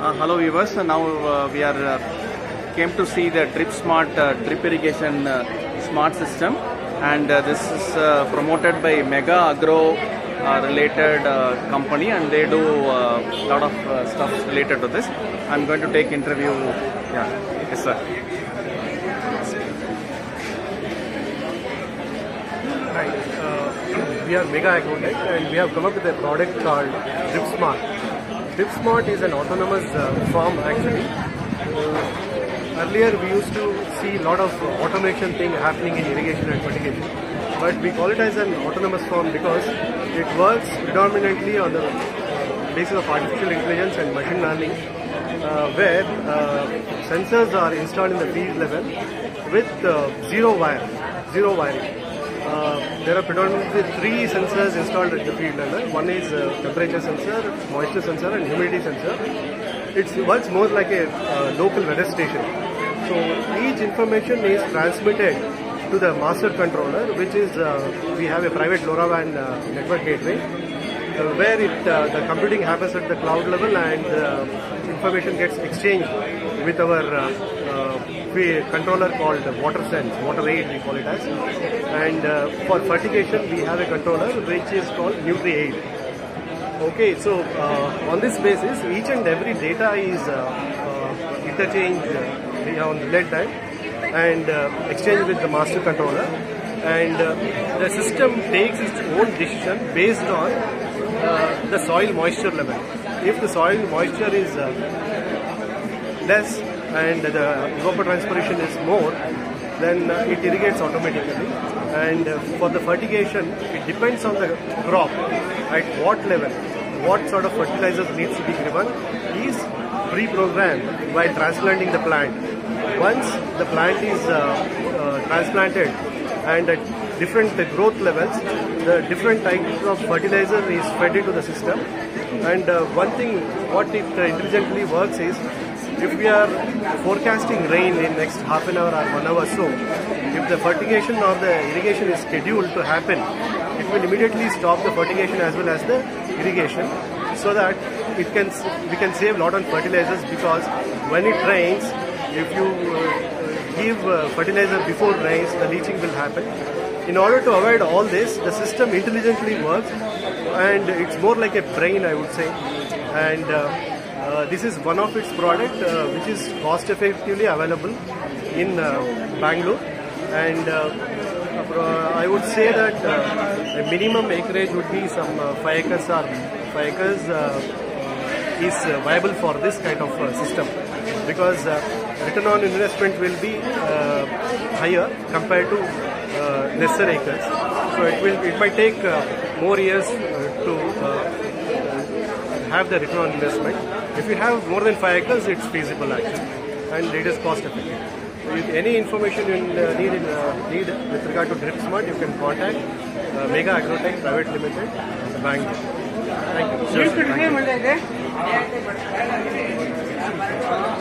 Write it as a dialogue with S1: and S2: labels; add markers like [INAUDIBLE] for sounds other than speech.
S1: Uh, hello viewers, Uh, now uh, we are uh, came to see the Drip Smart uh, drip irrigation uh, smart system and this is promoted by Megha Agro related company and they do a lot of stuff related to this. I'm going to take interview. Yeah, yes sir. [CLEARS THROAT]
S2: We are Megha Agrotech and we have come up with a product called Drip Smart. Drip Smart is an autonomous uh, farm actually. Uh, earlier we used to see a lot of automation thing happening in irrigation and fertigation. But we call it as an autonomous farm because it works predominantly on the basis of artificial intelligence and machine learning uh, where uh, sensors are installed in the field level with uh, zero wire, zero wiring. Uh, there are predominantly three sensors installed at the field level. One is uh, temperature sensor, moisture sensor, and humidity sensor. It works more like a uh, local weather station. So each information is transmitted to the master controller, which is uh, we have a private LoRaWAN uh, network gateway, uh, where it uh, the computing happens at the cloud level and uh, information gets exchanged with our controller called WaterSense, WaterAid we call it as. And uh, for fertigation, we have a controller which is called NutriAid. Okay, so uh, on this basis, each and every data is uh, uh, interchanged uh, on real time and uh, exchanged with the master controller. And the system takes its own decision based on the soil moisture level. If the soil moisture is less and the evapotranspiration is more, then uh, it irrigates automatically. And uh, for the fertigation, it depends on the crop at what level, what sort of fertilizers needs to be given is pre-programmed while transplanting the plant. Once the plant is uh, uh, transplanted and at different growth levels, the different types of fertilizer is fed into the system. And uh, one thing, what it intelligently works is, if we are forecasting rain in next half an hour or one hour so, if the fertigation or the irrigation is scheduled to happen, it will immediately stop the fertigation as well as the irrigation, so that it can we can save a lot on fertilizers because when it rains, if you uh, give uh, fertilizer before rains, the leaching will happen. In order to avoid all this, the system intelligently works, and it's more like a brain, I would say. And uh, uh, this is one of its product uh, which is cost effectively available in uh, Bangalore, and uh, I would say that uh, the minimum acreage would be some uh, five acres or five acres. Is viable for this kind of system because return on investment will be higher compared to lesser acres. So it will it might take more years to have the return on investment. If you have more than five acres, it's feasible actually, and it is cost effective. Any information you uh, need, in, uh, need with regard to Drip Smart, you can contact uh, Megha Agrotech Private Limited, Bangalore. Thank you.
S1: Sure, sir. Thank you.